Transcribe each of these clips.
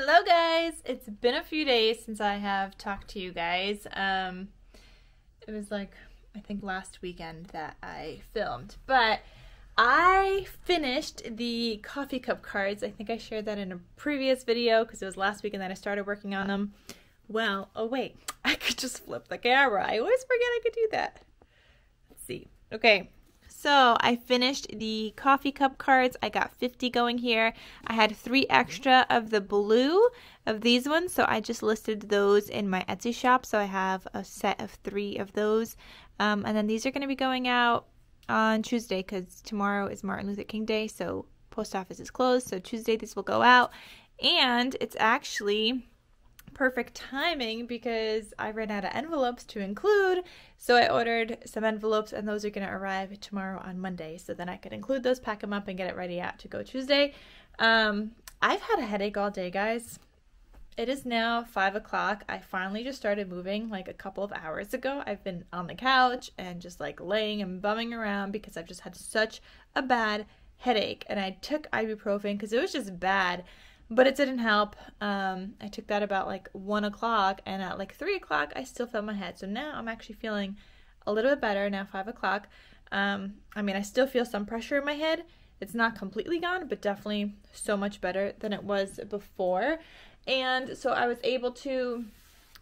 Hello guys! It's been a few days since I have talked to you guys. Um, it was like, I think last weekend that I filmed. But I finished the coffee cup cards. I think I shared that in a previous video because it was last weekend that I started working on them. Well, oh wait, I could just flip the camera. I always forget I could do that. Let's see. Okay, so I finished the coffee cup cards. I got 50 going here. I had three extra of the blue of these ones. So I just listed those in my Etsy shop. So I have a set of three of those. Um, and then these are going to be going out on Tuesday because tomorrow is Martin Luther King Day. So post office is closed. So Tuesday these will go out. And it's actually perfect timing because I ran out of envelopes to include. So I ordered some envelopes and those are going to arrive tomorrow on Monday. So then I could include those, pack them up, and get it ready out to go Tuesday. Um, I've had a headache all day, guys. It is now five o'clock. I finally just started moving like a couple of hours ago. I've been on the couch and just like laying and bumming around because I've just had such a bad headache. And I took ibuprofen because it was just bad but it didn't help. Um, I took that about like one o'clock, and at like three o'clock, I still felt my head. So now I'm actually feeling a little bit better. Now five o'clock. Um, I mean, I still feel some pressure in my head. It's not completely gone, but definitely so much better than it was before. And so I was able to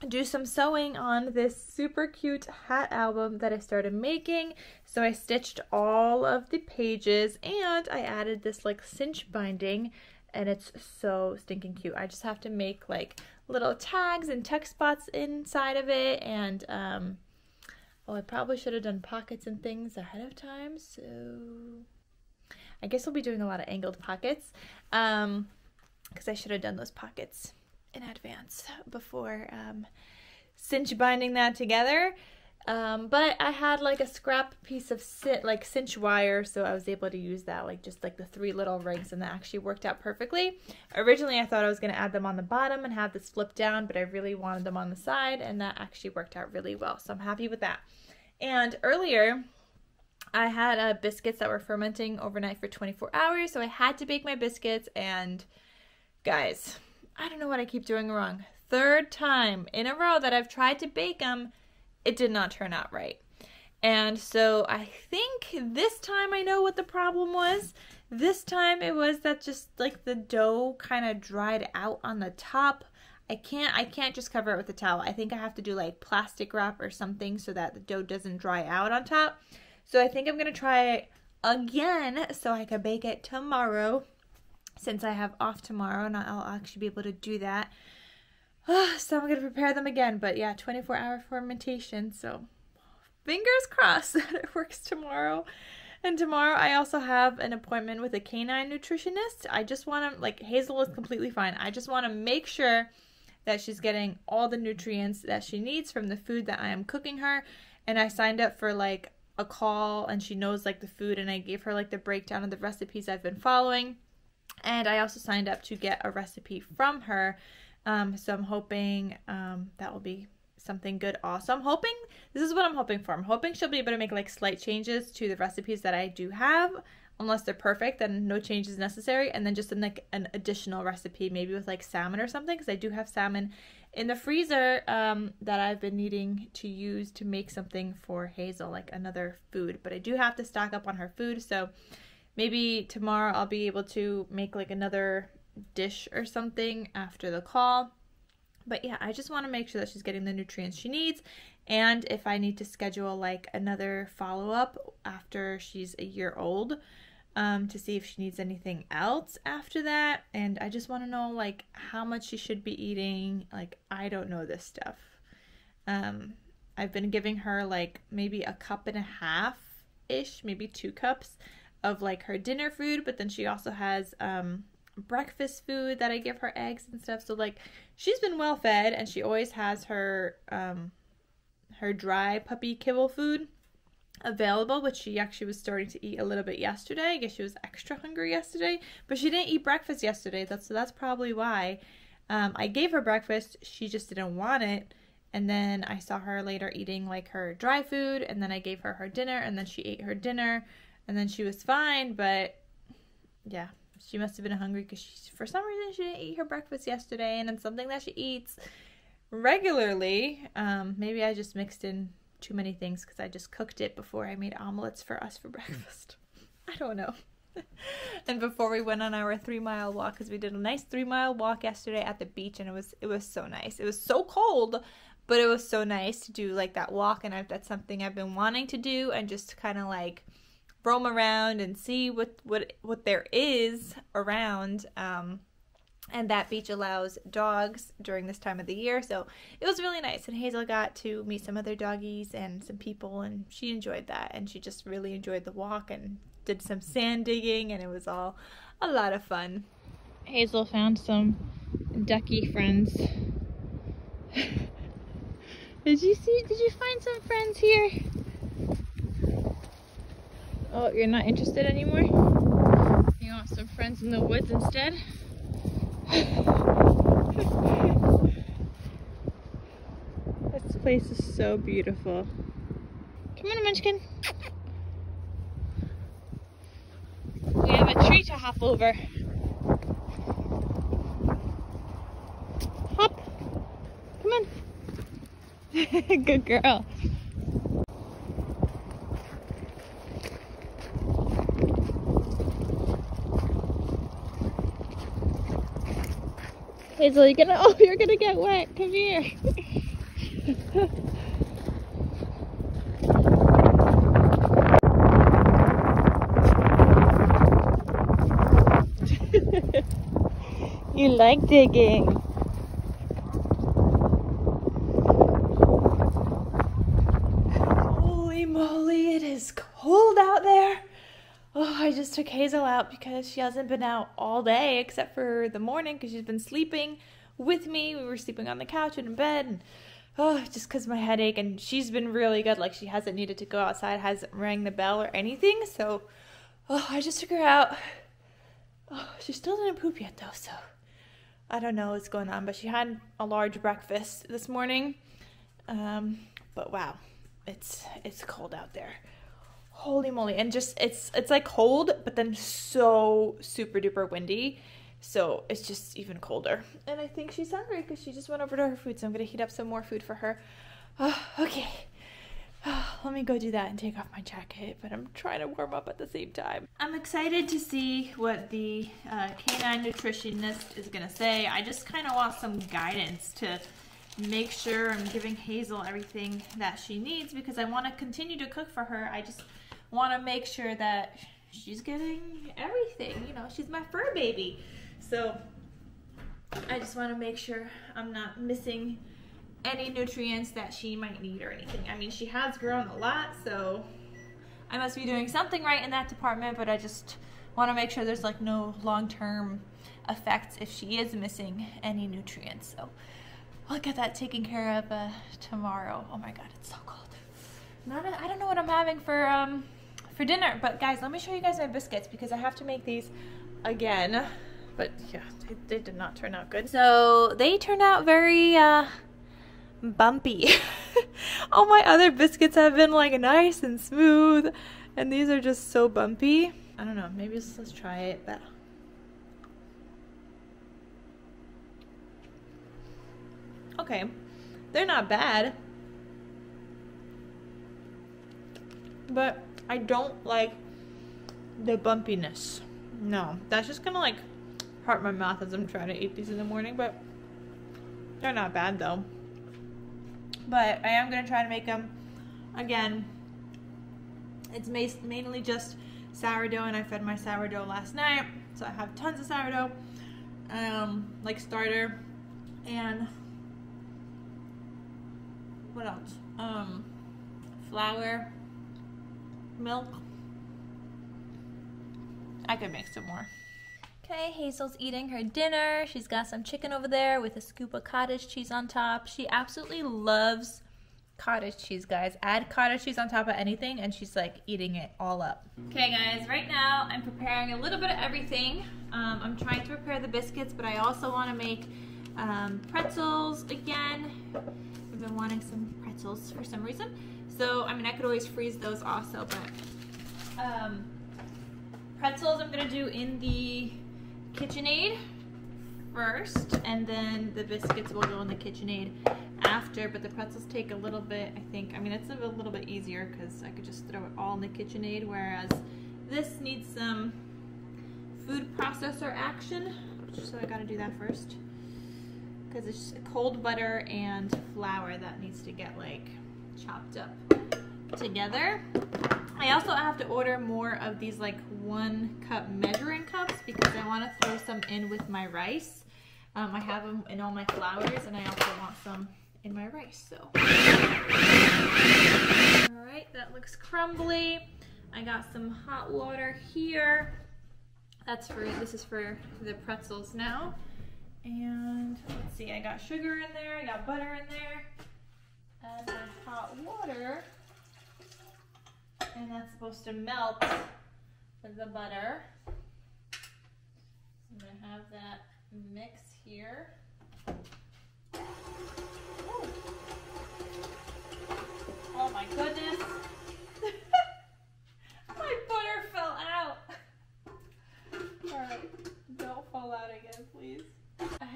do some sewing on this super cute hat album that I started making. So I stitched all of the pages and I added this like cinch binding and it's so stinking cute. I just have to make like little tags and tuck spots inside of it and um oh I probably should have done pockets and things ahead of time so I guess I'll be doing a lot of angled pockets um because I should have done those pockets in advance before um cinch binding that together um, but I had like a scrap piece of cin- like cinch wire, so I was able to use that, like just like the three little rings, and that actually worked out perfectly. Originally, I thought I was going to add them on the bottom and have this flip down, but I really wanted them on the side, and that actually worked out really well. So I'm happy with that. And earlier, I had uh, biscuits that were fermenting overnight for 24 hours, so I had to bake my biscuits. And guys, I don't know what I keep doing wrong. Third time in a row that I've tried to bake them it did not turn out right. And so I think this time I know what the problem was. This time it was that just like the dough kind of dried out on the top. I can't I can't just cover it with a towel. I think I have to do like plastic wrap or something so that the dough doesn't dry out on top. So I think I'm going to try it again so I can bake it tomorrow since I have off tomorrow and I'll actually be able to do that. so I'm going to prepare them again. But yeah, 24 hour fermentation. So fingers crossed that it works tomorrow. And tomorrow I also have an appointment with a canine nutritionist. I just want to, like, Hazel is completely fine. I just want to make sure that she's getting all the nutrients that she needs from the food that I am cooking her. And I signed up for like a call and she knows like the food and I gave her like the breakdown of the recipes I've been following. And I also signed up to get a recipe from her um, so I'm hoping um, that will be something good also. I'm hoping, this is what I'm hoping for. I'm hoping she'll be able to make like slight changes to the recipes that I do have. Unless they're perfect, then no changes necessary. And then just an, like an additional recipe, maybe with like salmon or something, because I do have salmon in the freezer um, that I've been needing to use to make something for Hazel, like another food. But I do have to stock up on her food, so maybe tomorrow I'll be able to make like another dish or something after the call. But yeah, I just want to make sure that she's getting the nutrients she needs. And if I need to schedule like another follow up after she's a year old um, to see if she needs anything else after that. And I just want to know like how much she should be eating. Like, I don't know this stuff. Um, I've been giving her like maybe a cup and a half ish, maybe two cups of like her dinner food, but then she also has um, breakfast food that I give her eggs and stuff. So like she's been well fed and she always has her um her dry puppy kibble food available, which she actually was starting to eat a little bit yesterday. I guess she was extra hungry yesterday, but she didn't eat breakfast yesterday. That's so that's probably why. Um, I gave her breakfast, she just didn't want it. And then I saw her later eating like her dry food, and then I gave her her dinner, and then she ate her dinner, and then she was fine. But yeah, she must have been hungry because she, for some reason, she didn't eat her breakfast yesterday, and it's something that she eats regularly. Um, maybe I just mixed in too many things because I just cooked it before I made omelets for us for breakfast. I don't know. and before we went on our three mile walk, because we did a nice three mile walk yesterday at the beach, and it was it was so nice. It was so cold, but it was so nice to do like that walk, and I've, that's something I've been wanting to do, and just kind of like roam around and see what what what there is around. Um, and that beach allows dogs during this time of the year, so it was really nice. And Hazel got to meet some other doggies and some people, and she enjoyed that. And she just really enjoyed the walk and did some sand digging, and it was all a lot of fun. Hazel found some ducky friends. did you see? Did you find some friends here? Oh, you're not interested anymore? You want some friends in the woods instead? this place is so beautiful. Come on, Munchkin. We have a tree to hop over. Hop. Come on. Good girl. You're gonna, oh, you're gonna get wet. Come here. you like digging. Holy moly, it is cold out there. Oh, I just took Hazel out because she hasn't been out all day except for the morning because she's been sleeping with me. We were sleeping on the couch and in bed. And, oh, just because my headache. And she's been really good. Like, she hasn't needed to go outside, hasn't rang the bell or anything. So, oh, I just took her out. Oh, she still didn't poop yet, though. So, I don't know what's going on. But she had a large breakfast this morning. Um, but wow, it's it's cold out there holy moly. And just it's it's like cold but then so super duper windy. So it's just even colder. And i think she's hungry because she just went over to her food so i'm gonna heat up some more food for her. Oh, okay. Oh, let me go do that and take off my jacket but i'm trying to warm up at the same time. I'm excited to see what the uh, canine nutritionist is gonna say. I just kind of want some guidance to make sure i'm giving hazel everything that she needs because i want to continue to cook for her. I just want to make sure that she's getting everything. You know, she's my fur baby. So I just want to make sure I'm not missing any nutrients that she might need or anything. I mean, she has grown a lot, so I must be doing something right in that department, but I just want to make sure there's like no long-term effects if she is missing any nutrients. So I'll get that taken care of uh, tomorrow. Oh my God, it's so cold. Not a, I don't know what I'm having for um, for dinner. But guys, let me show you guys my biscuits because I have to make these again. But yeah, they, they did not turn out good. So they turned out very uh, bumpy. All my other biscuits have been like nice and smooth. And these are just so bumpy. I don't know, maybe let's, let's try it. But okay, they're not bad. But I don't like the bumpiness. No, that's just gonna like hurt my mouth as I'm trying to eat these in the morning, but they're not bad though. But I am gonna try to make them again. It's mainly just sourdough, and I fed my sourdough last night, so I have tons of sourdough, um, like starter, and what else? Um, flour milk. I could make some more. Okay, Hazel's eating her dinner. She's got some chicken over there with a scoop of cottage cheese on top. She absolutely loves cottage cheese, guys. Add cottage cheese on top of anything and she's like eating it all up. Okay guys, right now I'm preparing a little bit of everything. Um, I'm trying to prepare the biscuits, but I also want to make um, pretzels again. I've been wanting some pretzels for some reason. So, I mean, I could always freeze those also, but um, pretzels I'm to do in the KitchenAid first, and then the biscuits will go in the KitchenAid after, but the pretzels take a little bit, I think, I mean, it's a little bit easier because I could just throw it all in the KitchenAid, whereas this needs some food processor action, so I gotta do that first. Because it's cold butter and flour that needs to get like chopped up together. I also have to order more of these like one cup measuring cups because I want to throw some in with my rice. Um, I have them in all my flours and I also want some in my rice. So, all right, that looks crumbly. I got some hot water here. That's for, this is for the pretzels now. And let's see, I got sugar in there, I got butter in there, and my hot water. And that's supposed to melt the butter. So I'm gonna have that mix here. Ooh. Oh my goodness. my butter fell out. Alright, don't fall out again,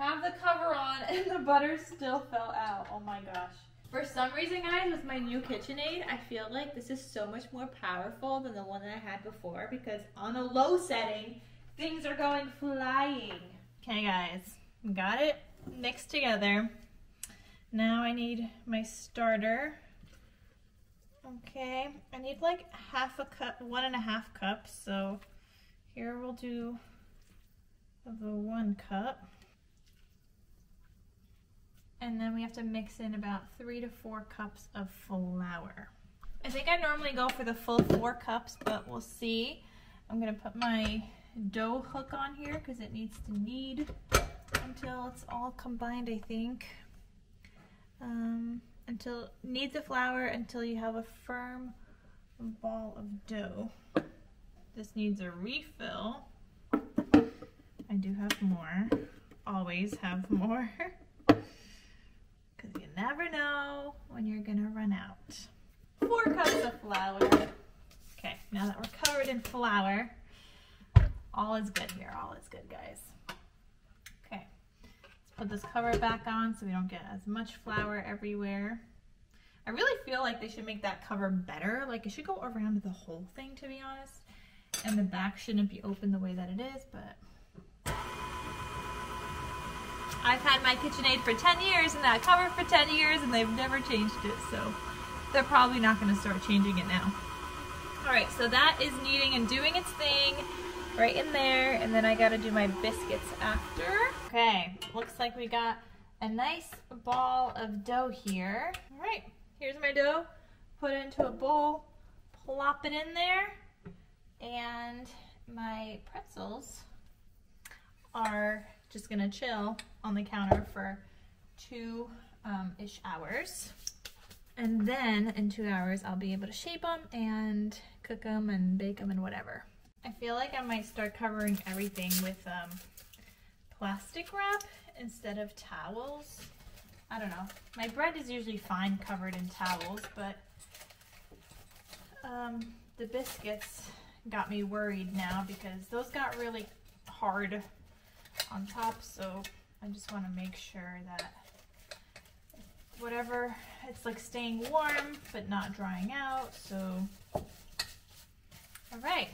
have the cover on and the butter still fell out. Oh my gosh. For some reason, guys, with my new KitchenAid, I feel like this is so much more powerful than the one that I had before because on a low setting, things are going flying. Okay, guys, got it mixed together. Now I need my starter. Okay, I need like half a cup, one and a half cups. So here we'll do the one cup. And then we have to mix in about three to four cups of flour. I think I normally go for the full four cups, but we'll see. I'm gonna put my dough hook on here because it needs to knead until it's all combined, I think. Um, until knead the flour until you have a firm ball of dough. This needs a refill. I do have more. Always have more. because you never know when you're gonna run out. Four cups of flour. Okay, now that we're covered in flour, all is good here, all is good guys. Okay, let's put this cover back on so we don't get as much flour everywhere. I really feel like they should make that cover better. Like it should go around the whole thing to be honest. And the back shouldn't be open the way that it is, but I've had my KitchenAid for 10 years and that cover for 10 years and they've never changed it, so they're probably not going to start changing it now. Alright, so that is kneading and doing its thing right in there, and then I got to do my biscuits after. Okay, looks like we got a nice ball of dough here. Alright, here's my dough. Put it into a bowl, plop it in there, and my pretzels are just gonna chill on the counter for two-ish um, hours. And then in two hours, I'll be able to shape them and cook them and bake them and whatever. I feel like I might start covering everything with um, plastic wrap instead of towels. I don't know. My bread is usually fine covered in towels, but um, the biscuits got me worried now because those got really hard on top so I just want to make sure that whatever it's like staying warm but not drying out so all right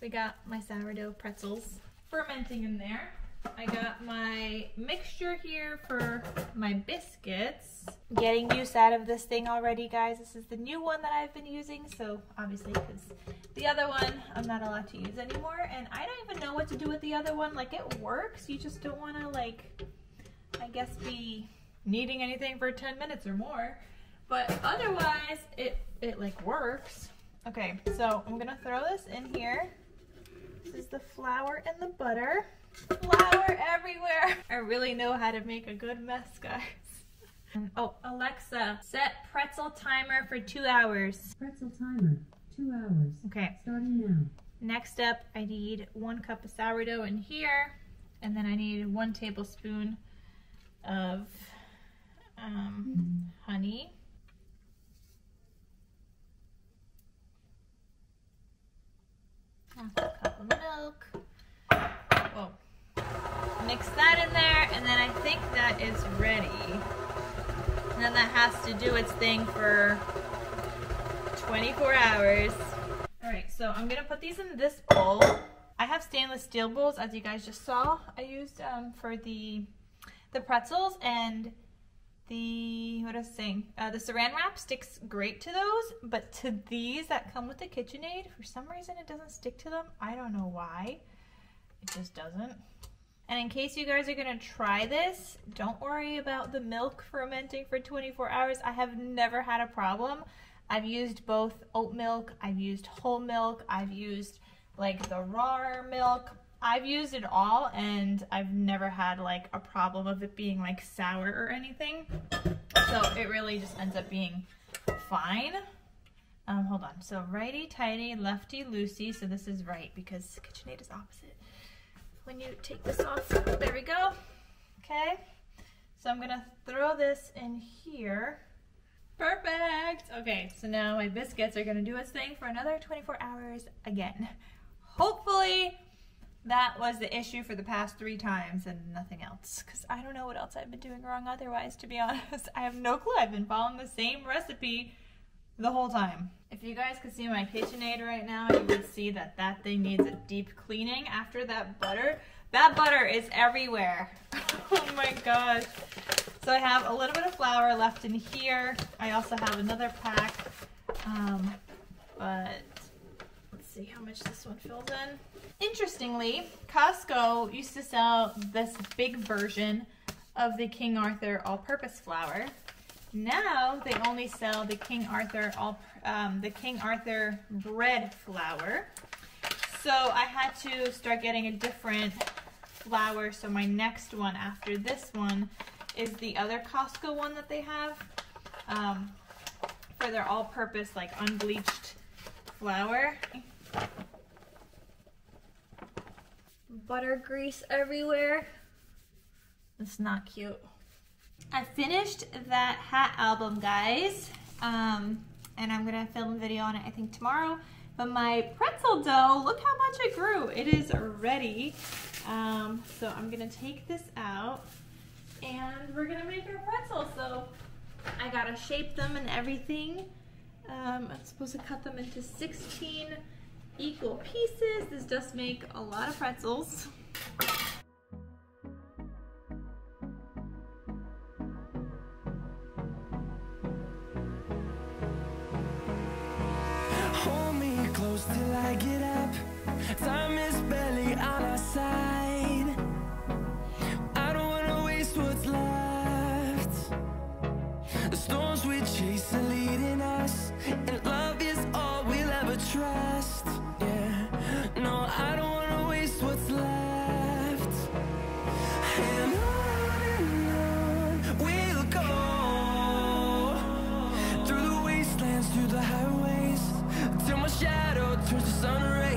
we got my sourdough pretzels fermenting in there I got my mixture here for my biscuits. Getting use out of this thing already, guys. This is the new one that I've been using, so obviously because the other one I'm not allowed to use anymore, and I don't even know what to do with the other one. Like, it works. You just don't want to, like, I guess be kneading anything for 10 minutes or more. But otherwise, it, it like, works. Okay, so I'm going to throw this in here. This is the flour and the butter. Flour everywhere. I really know how to make a good mess, guys. Oh, Alexa, set pretzel timer for two hours. Pretzel timer, two hours. Okay. Starting now. Next up, I need one cup of sourdough in here, and then I need one tablespoon of um, honey. Half a cup of milk. Mix that in there, and then I think that is ready. And then that has to do its thing for 24 hours. All right, so I'm gonna put these in this bowl. I have stainless steel bowls, as you guys just saw. I used um, for the the pretzels and the what I was saying, uh, the saran wrap sticks great to those, but to these that come with the KitchenAid, for some reason it doesn't stick to them. I don't know why. It just doesn't. And in case you guys are gonna try this, don't worry about the milk fermenting for 24 hours. I have never had a problem. I've used both oat milk, I've used whole milk, I've used like the raw milk. I've used it all and I've never had like a problem of it being like sour or anything. So it really just ends up being fine. Um, hold on. So righty tighty, lefty loosey. So this is right because KitchenAid is opposite. When you take this off, there we go. Okay. So I'm gonna throw this in here. Perfect. Okay, so now my biscuits are gonna do its thing for another 24 hours again. Hopefully that was the issue for the past three times and nothing else. Because I don't know what else I've been doing wrong otherwise, to be honest. I have no clue. I've been following the same recipe the whole time. If you guys could see my KitchenAid right now, you would see that that thing needs a deep cleaning after that butter. That butter is everywhere. oh my gosh. So I have a little bit of flour left in here. I also have another pack, um, but see how much this one fills in. Interestingly, Costco used to sell this big version of the King Arthur all-purpose flour. Now they only sell the King Arthur all um, the King Arthur bread flour. So I had to start getting a different flour. So my next one after this one is the other Costco one that they have um, for their all-purpose like unbleached flour. Butter grease everywhere. It's not cute. I finished that hat album, guys. Um, and I'm gonna film a video on it, I think tomorrow. But my pretzel dough, look how much it grew. It is ready. Um, so I'm gonna take this out and we're gonna make our pretzels. So I gotta shape them and everything. Um, I'm supposed to cut them into 16 equal pieces. This does make a lot of pretzels. Shadow turns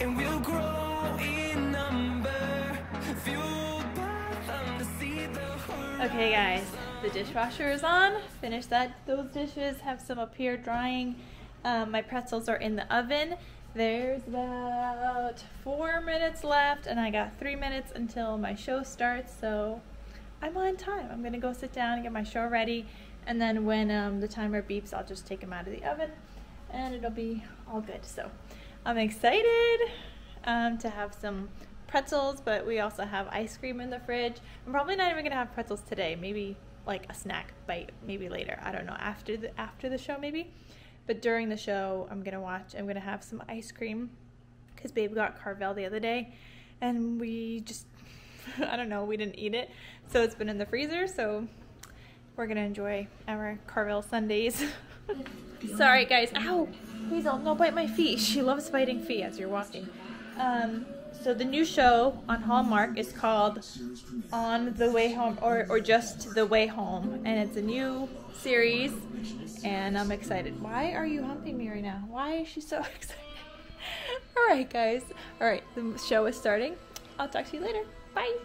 and we'll grow. Okay, guys, the dishwasher is on. finish that. Those dishes have some up here drying. Um, my pretzels are in the oven. There's about four minutes left, and I got three minutes until my show starts. So I'm on time. I'm gonna go sit down and get my show ready, and then when um, the timer beeps, I'll just take them out of the oven, and it'll be all good. So I'm excited um, to have some pretzels, but we also have ice cream in the fridge. I'm probably not even gonna have pretzels today. Maybe like a snack bite, maybe later. I don't know after the after the show, maybe. But during the show, I'm gonna watch. I'm gonna have some ice cream because Babe got Carvel the other day, and we just I don't know we didn't eat it, so it's been in the freezer. So we're gonna enjoy our Carvel sundaes. Sorry guys. Ow, Hazel, no bite my feet. She loves biting feet as you're walking. Um, so the new show on Hallmark is called On the Way Home or, or Just the Way Home and it's a new series and I'm excited. Why are you humping me right now? Why is she so excited? All right, guys. All right, the show is starting. I'll talk to you later. Bye.